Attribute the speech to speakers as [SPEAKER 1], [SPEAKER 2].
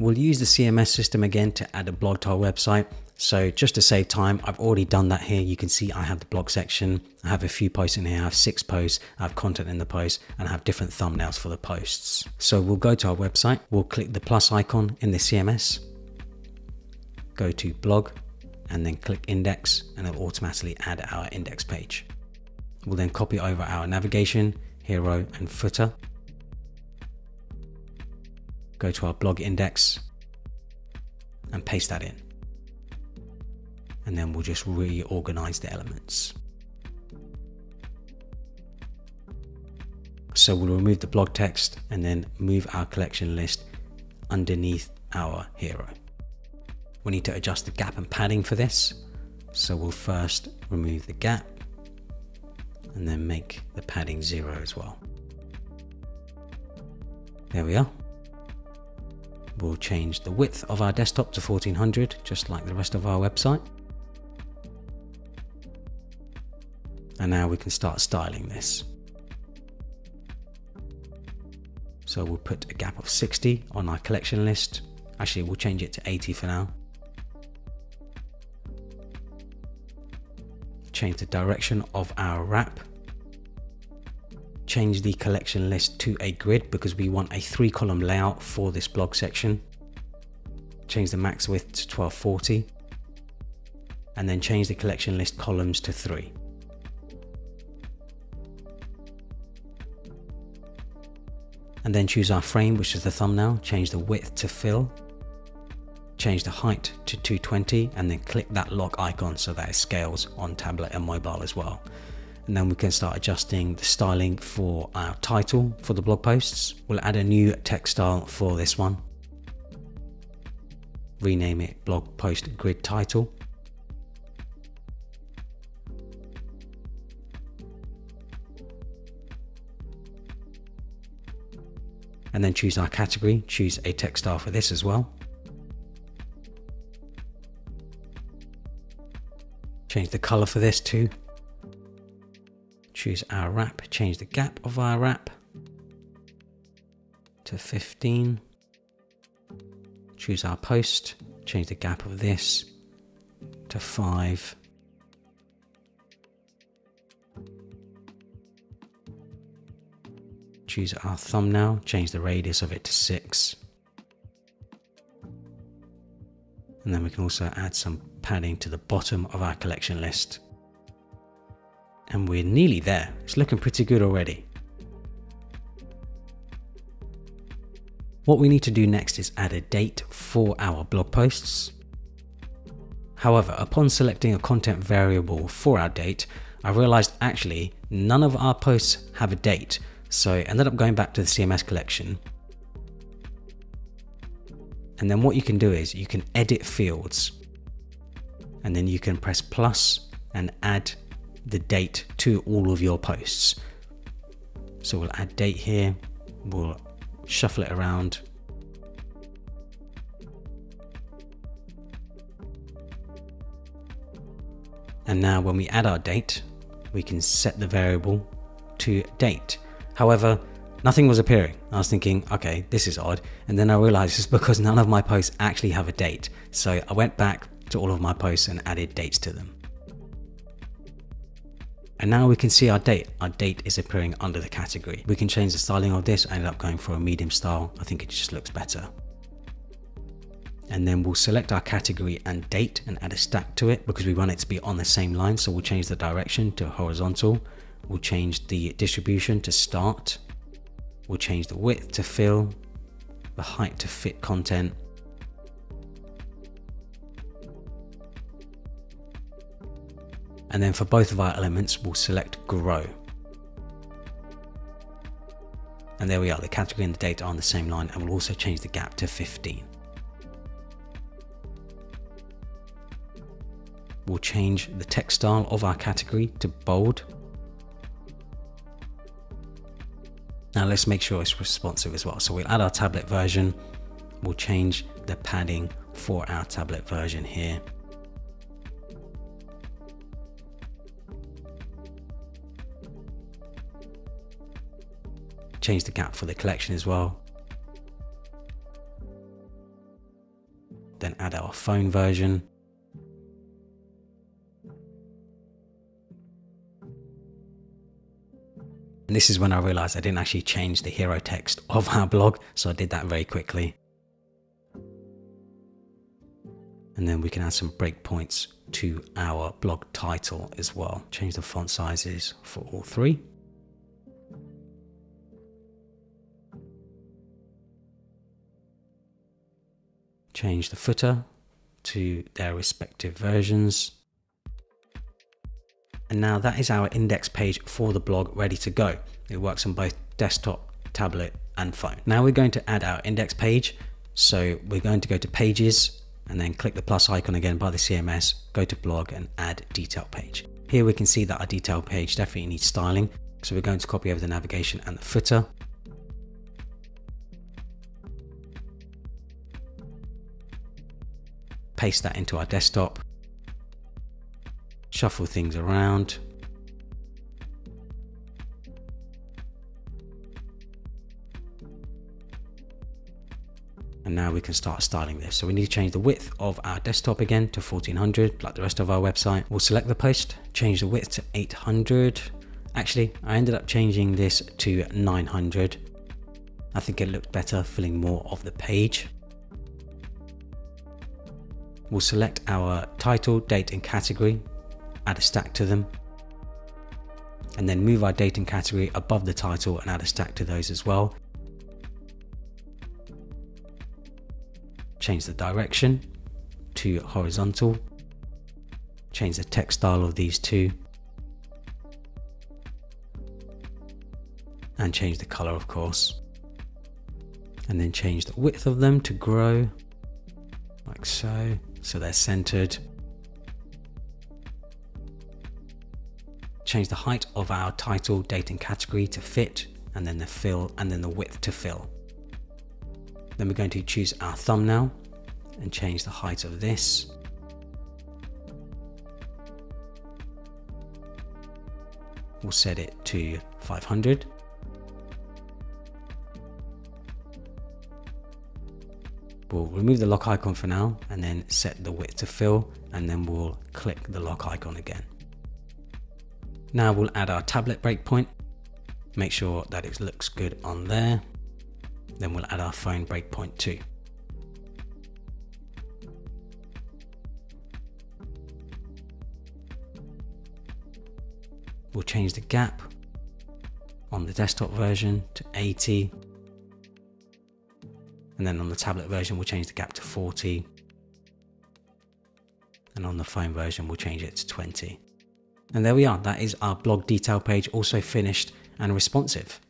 [SPEAKER 1] We'll use the CMS system again to add a blog to our website. So just to save time, I've already done that here. You can see I have the blog section. I have a few posts in here. I have six posts. I have content in the post and I have different thumbnails for the posts. So we'll go to our website. We'll click the plus icon in the CMS. Go to blog and then click index and it'll automatically add our index page. We'll then copy over our navigation, hero and footer go to our blog index and paste that in. And then we'll just reorganize the elements. So we'll remove the blog text and then move our collection list underneath our hero. We need to adjust the gap and padding for this. So we'll first remove the gap and then make the padding zero as well. There we are. We'll change the width of our desktop to 1400, just like the rest of our website. And now we can start styling this. So we'll put a gap of 60 on our collection list. Actually, we'll change it to 80 for now. Change the direction of our wrap change the collection list to a grid because we want a three column layout for this blog section. Change the max width to 1240 and then change the collection list columns to three. And then choose our frame, which is the thumbnail, change the width to fill, change the height to 220 and then click that lock icon so that it scales on tablet and mobile as well and then we can start adjusting the styling for our title for the blog posts. We'll add a new text style for this one. Rename it blog post grid title. And then choose our category, choose a text style for this as well. Change the color for this too choose our wrap, change the gap of our wrap to 15. Choose our post, change the gap of this to 5. Choose our thumbnail, change the radius of it to 6. And then we can also add some padding to the bottom of our collection list and we're nearly there. It's looking pretty good already. What we need to do next is add a date for our blog posts. However, upon selecting a content variable for our date, I realized actually none of our posts have a date. So I ended up going back to the CMS collection. And then what you can do is you can edit fields and then you can press plus and add the date to all of your posts. So we'll add date here, we'll shuffle it around. And now when we add our date, we can set the variable to date. However, nothing was appearing. I was thinking, okay, this is odd. And then I realized it's because none of my posts actually have a date. So I went back to all of my posts and added dates to them. And now we can see our date. Our date is appearing under the category. We can change the styling of this. I ended up going for a medium style. I think it just looks better. And then we'll select our category and date and add a stack to it because we want it to be on the same line. So we'll change the direction to horizontal. We'll change the distribution to start. We'll change the width to fill, the height to fit content, And then for both of our elements, we'll select grow. And there we are, the category and the date are on the same line and we'll also change the gap to 15. We'll change the text style of our category to bold. Now let's make sure it's responsive as well. So we'll add our tablet version. We'll change the padding for our tablet version here change the gap for the collection as well. then add our phone version. And this is when I realized I didn't actually change the hero text of our blog, so I did that very quickly. And then we can add some breakpoints to our blog title as well. Change the font sizes for all three. Change the footer to their respective versions. And now that is our index page for the blog ready to go. It works on both desktop, tablet and phone. Now we're going to add our index page. So we're going to go to pages and then click the plus icon again by the CMS, go to blog and add detail page. Here we can see that our detail page definitely needs styling. So we're going to copy over the navigation and the footer. Paste that into our desktop shuffle things around. And now we can start styling this. So we need to change the width of our desktop again to 1400, like the rest of our website. We'll select the post, change the width to 800. Actually, I ended up changing this to 900. I think it looked better, filling more of the page. We'll select our title, date and category add a stack to them, and then move our date and category above the title and add a stack to those as well. Change the direction to horizontal, change the text style of these two, and change the color of course. And then change the width of them to grow, like so, so they're centered. change the height of our title, date and category to fit, and then the fill, and then the width to fill. Then we're going to choose our thumbnail and change the height of this. We'll set it to 500. We'll remove the lock icon for now and then set the width to fill and then we'll click the lock icon again. Now we'll add our tablet breakpoint. Make sure that it looks good on there. Then we'll add our phone breakpoint too. We'll change the gap on the desktop version to 80. And then on the tablet version, we'll change the gap to 40. And on the phone version, we'll change it to 20. And there we are, that is our blog detail page also finished and responsive.